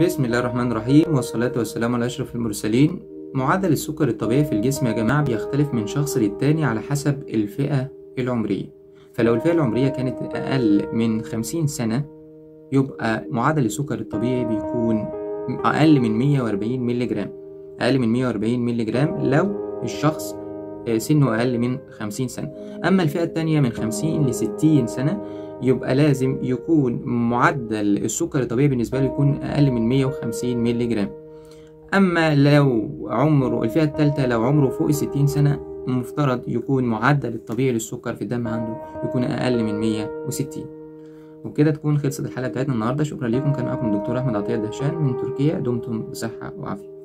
بسم الله الرحمن الرحيم والصلاة والسلام على أشرف المرسلين. معدل السكر الطبيعي في الجسم يا جماعة بيختلف من شخص للتاني على حسب الفئة العمرية. فلو الفئة العمرية كانت أقل من خمسين سنة يبقى معدل السكر الطبيعي بيكون أقل من مية وأربعين مللي جرام أقل من مية وأربعين مللي جرام لو الشخص سنه أقل من خمسين سنة. أما الفئة التانية من خمسين لستين سنة يبقى لازم يكون معدل السكر الطبيعي بالنسبة له يكون أقل من 150 مللي جرام أما لو عمره الفئة الثالثة لو عمره فوق الستين سنة مفترض يكون معدل الطبيعي للسكر في الدم عنده يكون أقل من 160 وبكده تكون خلصت الحلقة بتاعتنا النهاردة. شكرا لكم كان معكم الدكتور أحمد عطية الدهشان من تركيا. دمتم بصحة وعافية.